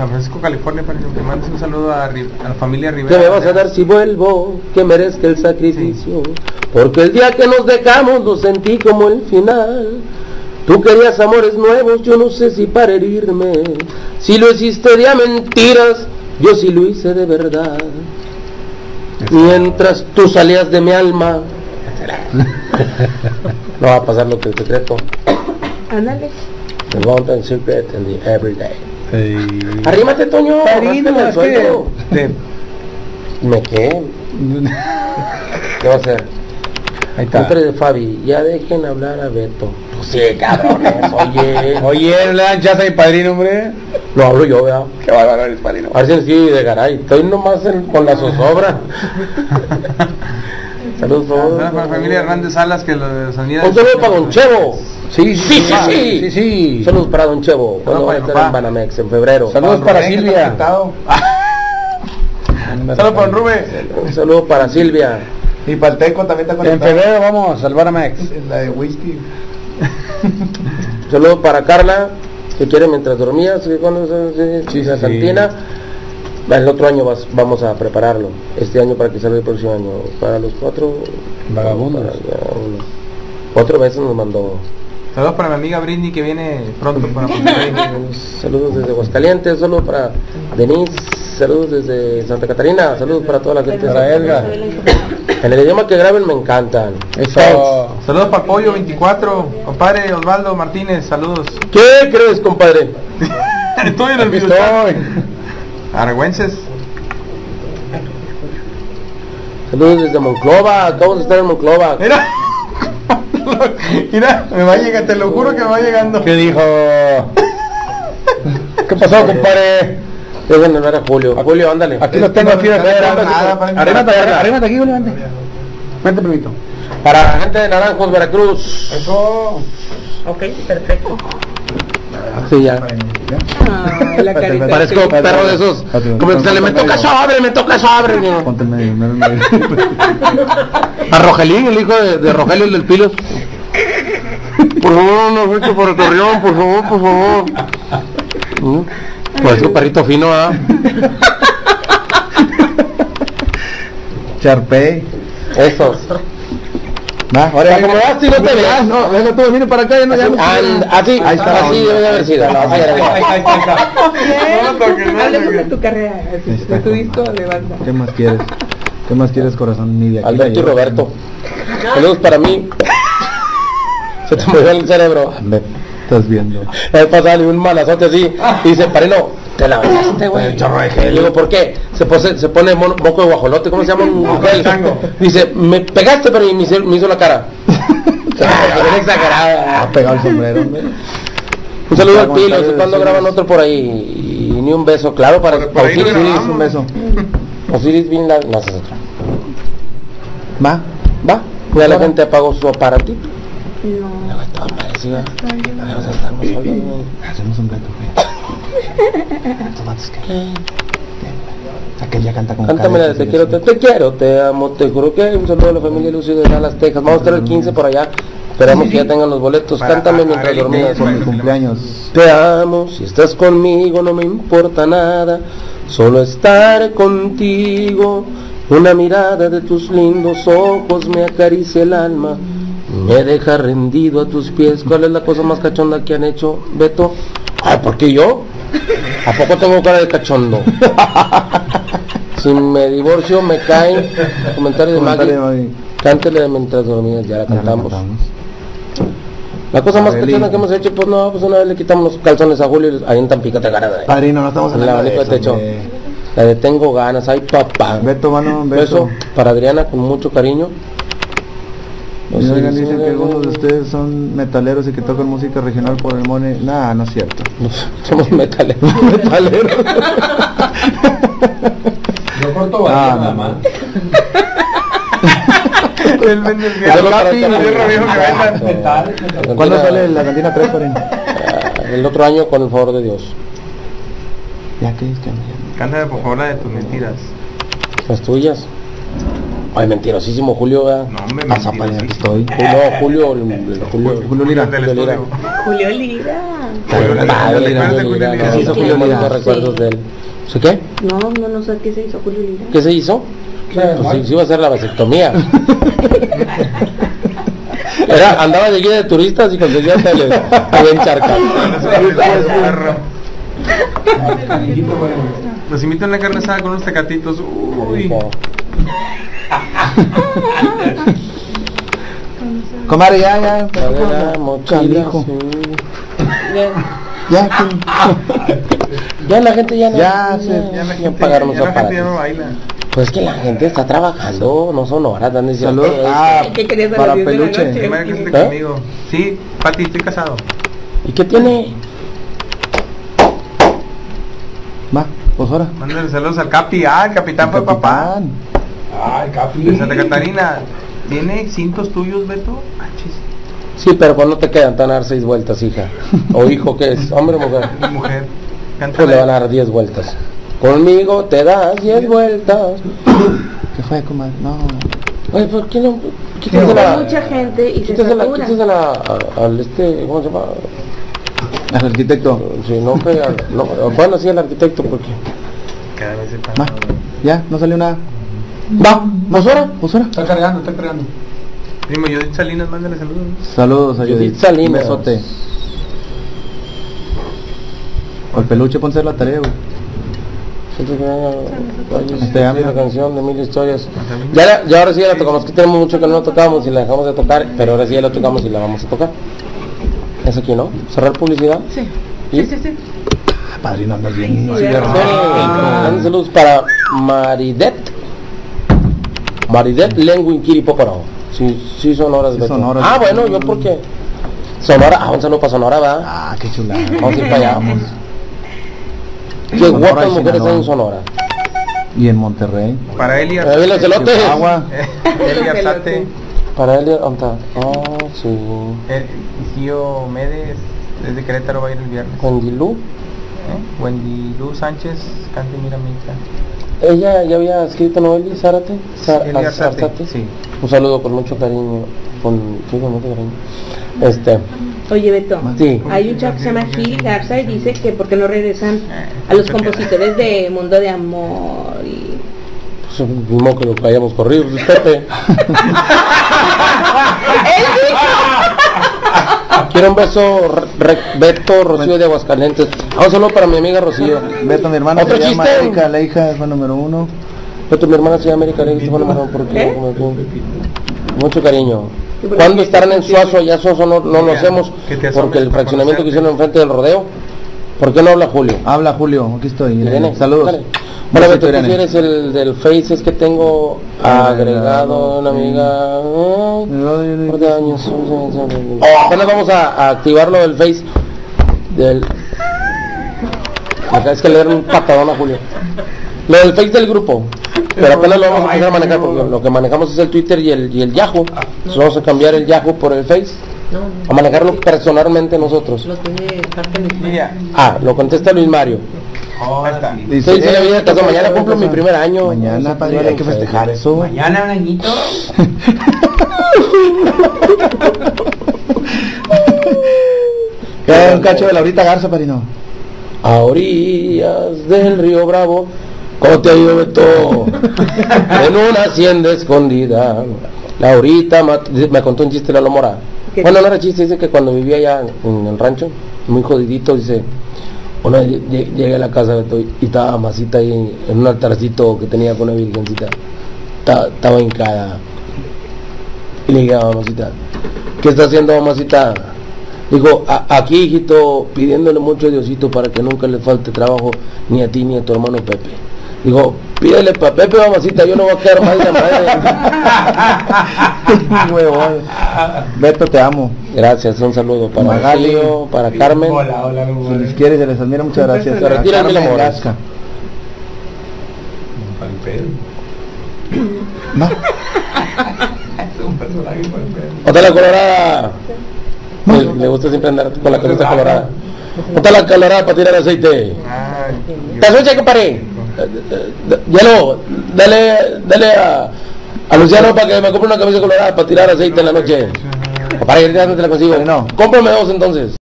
San Francisco, California, para que mandes un saludo a, la familia ¿Qué Rivera. me vas a dar si vuelvo? Que merezca el sacrificio. Porque el día que nos dejamos lo sentí como el final. Tú querías amores nuevos, yo no sé si para herirme. Si lo hiciste de a mentiras, yo sí lo hice de verdad. Mientras tú salías de mi alma. no va a pasar lo que el secreto. Ándale. The mountain secret and the everyday. Ey. Arrímate, Toño. El es sueldo. De- ¿Me qué? ¿Qué va a hacer? Ahí está. De Fabi, ya dejen hablar a Beto. Pues sí, cabrones, oye. Oye, no le dan padrino, hombre. Lo hablo yo, vea. Qué bárbaro eres padrino. A ver si sí de garay. Estoy nomás en- con la zozobra. Saludos para la familia Hernández Salas, que lo de Sanidad. Un saludo para Don Chevo. Sí, Sí, sí, sí. sí, sí. Saludos para Don Chevo. Cuando va a para estar papá. en Banamex en febrero. Saludos para Silvia. Saludos para Rubén. Un saludo para Silvia. Y Palteco también está En conectado. febrero vamos al Banamex. En la de whisky. Un saludo para Carla, que quiere mientras se- Sí, sí. cantina. El otro año vas- vamos a prepararlo. Este año para que salga el próximo año. Para los cuatro. Vagabundos. para ya unos Cuatro veces nos mandó. Saludos para mi amiga Britney que viene pronto para. Saludos desde Aguascalientes, saludos para Denise, saludos desde Santa Catarina, saludos para toda la gente. de Para. Catarina. En el idioma que graben me encantan. Eso. Saludos para Pollo 24, compadre Osvaldo Martínez, saludos. ¿Qué crees, compadre? Estoy en el estoy. Argüenses. Saludos desde Monclova, acabo de estar en Monclova. Mira. Mira, me va llegando, te lo juro que me va llegando. ¿Qué dijo? ¿Qué pasó, compadre? Déjenme ver a Julio. Julio, ándale. Aquí los tengo aquí Arrímate, arrímate aquí, Julio, vente. Vente, primito. Para la gente de Naranjos, Veracruz. Eso. Ok, perfecto. Sí, ya. Ay, la carita. Parezco perro de esos. Como que se le me toca sobre, me toca sobre. Ponte medio, medio. A Rogelín, el hijo de, de Rogelio el del Pilos. Por favor, no fuiste por el Torreón, por favor, por favor. ¿Mm? Pues es un perrito fino, ¿ah? Charpey. Esos. Va, ahora como vas, si no te veas. No, venga tú, mire para acá, ya no, ya. And- así, Ahí está así debe de haber sido. Ahí está, Hablemos de tu carrera, de tu disco de banda. ¿Qué más quieres? ¿Qué más quieres, corazón? Ni de aquí. Alberto y. Roberto. Saludos para mí. Se te movió el cerebro. Estás viendo. Le dio un malazote así. Y dice, Parino, te la besaste, güey. El chorro de gel. Le digo, ¿por qué? Se, pose- se pone mono- moco de guajolote, ¿cómo se llama? Un gel. Dice, me pegaste, pero me hizo, me hizo la cara. Bien exagerada. Ha pegado el sombrero. Un saludo al Pilo, el- cuando graban otro por ahí. Y ni un beso, claro, para, para Osiris. Un beso. Osiris Bin Laden. No, esa es otra. Va. Va, ya la gente apagó su aparatito. No. Hacemos un gato, güey. Tomates que. Aquel ya canta con Cántame la de cadetes te quiero, te, te quiero, te amo, te juro que un saludo a la familia Lucio de Dallas, Texas. Vamos a estar el 15 por allá. Esperamos que ya tengan los boletos. Para- Cántame mientras. Kate, Por mi cumpleaños. Te amo, si estás conmigo no me importa nada, solo estar contigo. Una mirada de tus lindos ojos me acaricia el alma, me deja rendido a tus pies. ¿Cuál es la cosa más cachonda que han hecho, Beto? Ay, ¿por qué yo? ¿A poco tengo cara de cachondo? Si me divorcio me caen comentarios de Maggie. Cántele mientras dormías, ya la Ya la cantamos. La cosa más cachona que hemos hecho, pues no, pues una vez le quitamos los calzones a Julio y ahí en Tampico te ganas de Padrino, no estamos el hablando de abanico de techo. La de tengo ganas, ay papá. Beto, mano, un Beso beso. para Adriana con mucho cariño. Oigan, dicen que algunos de ustedes son metaleros y que tocan música regional por el mone. Nah, no es cierto. Somos metaleros. metaleros. Yo corto Ah, no, no. El vende el Al viejo. Capi, El viejo viejo que venda. Metal. ¿Cuándo sale la cantina 3, Padrino? Ah, El otro año con el favor de Dios. Ya que es que Cántame por favor la de tus mentiras. Las tuyas. Ay, mentirosísimo Julio, ¿verdad? No, hombre, aquí estoy. No, Julio, el, Julio, Julio Lira. Julio Lira. Julio Lira. Julio Lira. Padre, ¿Te acuerdas de Julio Lira, claro. Sí. recuerdos de él. ¿Sí qué? No, no, no sé qué se hizo Julio Lira. ¿Qué se hizo? Pues sí, sí iba a hacer la vasectomía. Era, andaba de guía de turistas y conseguía hoteles. Había encharcado. Los invito a una carne asada con unos tecatitos. Uy. Comadre, ya, ya. Cadera, mochila, sí. Ya, que- Ya la gente ya no. Ya, sí, Ya la ya gente, pagaron los ya la gente ya no aparatos. baila. Pues es que la gente está trabajando, no son horas, dan diciendo. Salud. Ah, ¿Qué querías para 10 de la peluche. noche? ¿Eh? conmigo. Sí, Pati, estoy casado. ¿Y qué tiene? Va, pues ahora. Mándale saludos al Capi. Ah, el capitán fue papá. Capitán. Ay, Capi. De Santa Catarina. ¿Tiene cintos tuyos, Beto? Ah, chis. Sí, pero cuando te quedan, te van a dar seis vueltas, hija. O hijo, ¿qué es? ¿Hombre o mujer? Mujer. Pues le van a dar diez vueltas. Conmigo te das diez vueltas. ¿Qué fue, comadre? No. Oye, ¿por qué no? Hay Quítasela. mucha gente y se Quítasela, satura. quítasela a- al este, ¿cómo se llama? Al arquitecto. Sí, no, que al- no, bueno, sí al arquitecto, porque... Cada vez se pasa. Ya, no salió nada. Va, ¿más hora? Pues ahora. Está cargando, está cargando. Primo, yo Salinas, mándale saludos. Saludos a Judith Judith. Salinas. Un besote. O el peluche, ponte a hacer la tarea, güey. Este, habla. la canción de mil historias. Ya, la- ya ahora sí ya la tocamos, que tenemos mucho que no la tocamos y la dejamos de tocar, pero ahora sí ya la tocamos y la vamos a tocar. Es aquí, ¿no? Cerrar publicidad. Sí. ¿Y? Sí, sí, sí. Padrino, andas bien. Sí. Manden saludos para Maridet. Maridet Lenguin Kiripóparo. Sí, sí, sonoras. Sí, Beto. sonoras. Ah, bueno, yo porque. Sonora, ah, un saludo para Sonora, ¿verdad? Ah, qué chulada. Vamos a ir para allá. Vamos. Qué guapas y mujeres hay en. Sonora. Y en Monterrey. Para Eli Ahí viene el celote. Agua. Eli Arzate. Para él, ¿dónde está? Ah, sí. Mi tío Medes, desde Querétaro va a ir el viernes. Wendy Lu. ¿Eh? Wendy Luz Sánchez, cante Miramita. Ella ya había escrito Noeli Zárate. Arzate, Arzate. sí. Un saludo con mucho cariño. Con, sí, con mucho cariño. Este, Oye, Beto. sí. Hay un chavo que se llama Gil Garza y dice que por qué no regresan a los compositores de Mundo de Amor y... Pues, mismo que lo que hayamos corrido, pues, Pepe. Quiero un beso, Re- Beto Rocío de Aguascalientes. Ah, un saludo para mi amiga Rocío. Beto, mi hermana ¿Otro se llama chiste? Erika, la hija fue número uno. Beto, mi hermana se llama América Alegre, bueno, bueno, porque ¿Eh? como tú. Mucho cariño. Porque ¿Cuándo estarán en Suazo? Ya Suazo no, no lo hacemos porque el fraccionamiento que hicieron enfrente del rodeo. ¿Por qué no habla Julio? Habla Julio, aquí estoy. Irene, Saludos. dale. Bueno, tú eres el del Face, es que tengo agregado una amiga. Por de años. Apenas vamos a, a activar lo del Face. Del. Acá es que le dieron un patadón a Julio. Lo del Face del grupo. Pero apenas lo vamos a empezar a manejar porque lo que manejamos es el Twitter y el, y el Yahoo. Entonces vamos a cambiar el Yahoo por el Face. A manejarlo personalmente nosotros. Ah, lo contesta Luis Mario. La vida de casado. Mañana cumplo mi primer año. Mañana, padre, hay que festejar eso. Mañana un añito. ¿Qué? Un cacho de Laurita Garza, padrino. A orillas del río Bravo, ¿cómo te Beto? en una hacienda escondida. Laurita me contó un chiste Lalo Mora. ¿Qué? Bueno, no era chiste, dice que cuando vivía allá en el rancho, muy jodidito, dice, una vez lle- lle- llegué a la casa y estaba Masita ahí en un altarcito que tenía con una virgencita. Ta- Estaba hincada. Y le dije a mamacita, ¿qué está haciendo mamacita? Digo, "A- aquí hijito, pidiéndole mucho a Diosito para que nunca le falte trabajo ni a ti ni a tu hermano Pepe. Digo, pídele para Pepe, mamacita, yo no voy a quedar mal de madre. Huevón. Beto, te amo. Gracias, un saludo para Magali. Julio, para Carmen. Hola, hola, mi Si les quiere, se les admira, muchas gracias. Se retira A Mil Amores. Va. Es un personaje para el pedo. Otra la colorada. Le, le gusta siempre andar con la camisa colorada. Otra la colorada para tirar aceite. Ay, ¿Te asusta, compadre? Hielo, dale, dale a, A Luciano para que me compre una camisa colorada para tirar aceite en la noche. Para que no te la consigo. No. Cómprame dos entonces.